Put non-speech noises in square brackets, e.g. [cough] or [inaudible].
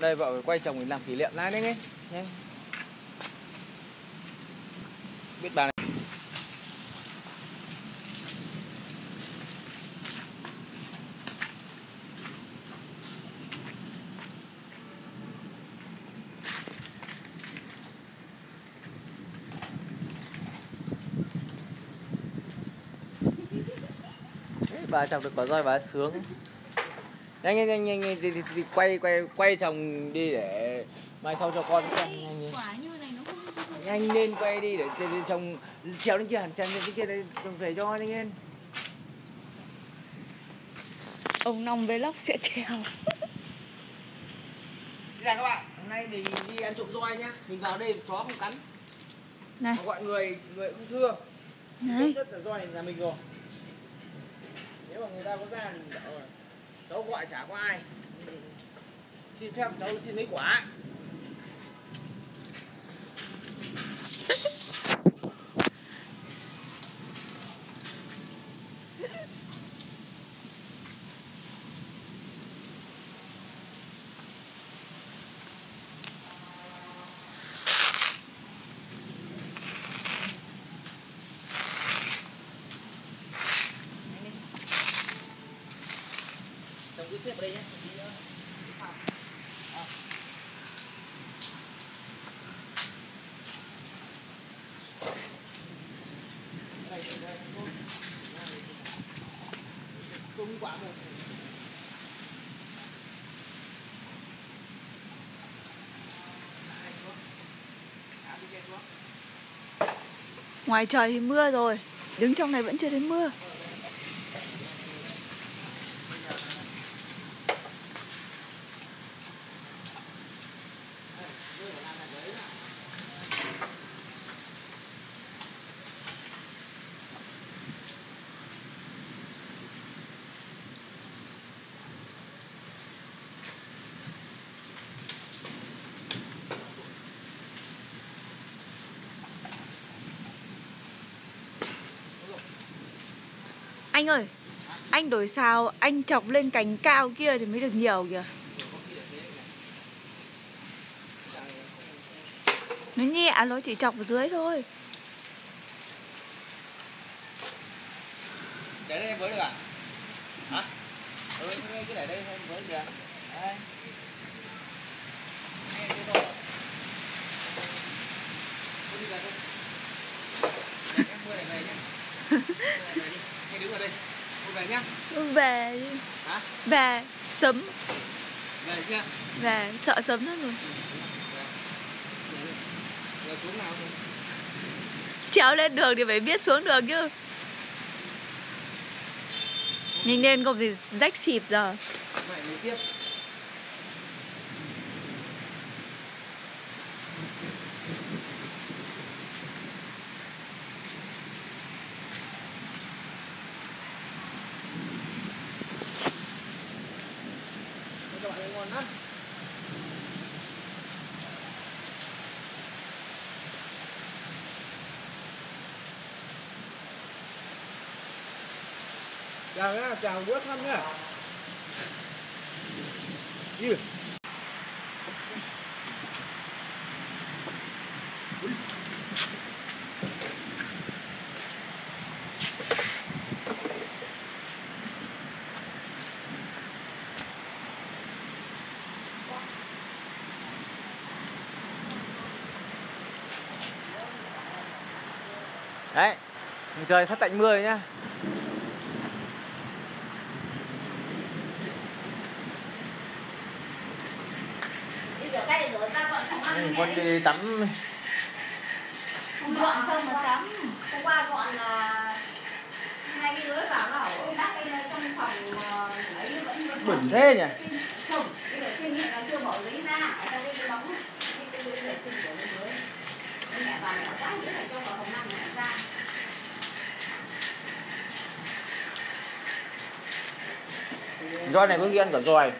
đây, vợ phải quay chồng mình làm kỷ niệm lại đấy nghe nhé. Biết bà này. Bà chồng được quả roi bà sướng nhanh nhanh nhanh nhanh, nhanh đi, đi, đi, quay quay quay chồng đi để mai sau cho con xem nhanh nhanh. Này nhanh lên quay đi để, để, để chồng trèo lên kia hẳn trèo lên kia đây chồng phải cho nhanh lên. Ông Long vlog sẽ treo. Xin chào các bạn, hôm nay mình đi ăn trộm roi nhá. Mình vào đây chó không cắn. Này. Mà gọi người, người cũng thưa. Này. Rất là roi là mình rồi. Nếu mà người ta có ra thì bảo là cháu gọi chả có ai. Xin phép cháu xin mấy quả. [laughs] cứ xếp đây nhé Tí nữa. À. Đây, đây, quả một ngoài trời thì mưa rồi đứng trong này vẫn chưa đến mưa anh ơi anh đổi xào anh chọc lên cành cao kia thì mới được nhiều kìa nó nhẹ nó chỉ chọc ở dưới thôi Để đây em với được à? Hả? Ừ, cứ để đây em với được. Đây. Về thôi. Em mua để về nhé. Về đứng ở đây. Mua về nhá. về. Hả? về sớm Về chưa? về sợ sớm lắm rồi Rồi xuống nào thôi. trèo lên đường thì phải biết xuống đường chứ nhanh lên không thì rách xịp giờ Mày đi tiếp. Ăn chào nhá chào bữa thăm nhá yeah. Đấy, trời sắp tạnh mưa rồi nhá. Con đi. tắm Hôm dọn xong mà tắm. Hôm qua dọn là hai cái đứa bảo là bác trong phòng ờ, ấy vẫn bẩn thế nhỉ không bây giờ suy nghĩ là chưa bỏ giấy ra ở trong cái bóng cái cái cái vệ sinh của bên dưới Nên mẹ bảo mẹ quá nghĩa là cho vào phòng năm mẹ ra roi này có ghi ăn cả rồi.